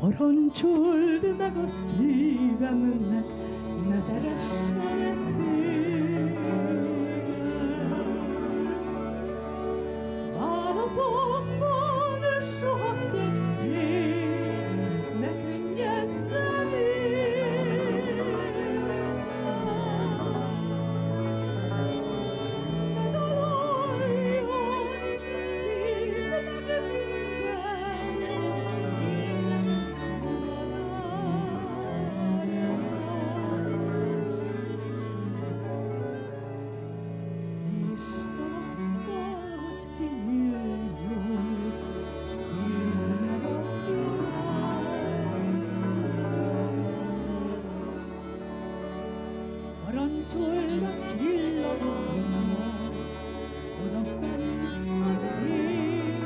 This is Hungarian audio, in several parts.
Parancsold meg a szívemnek, ne szeressen téged. parancsolja a csillagok fenn az égen.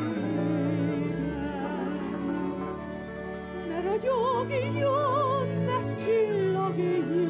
Ne ragyogjon, ne csillagigjon,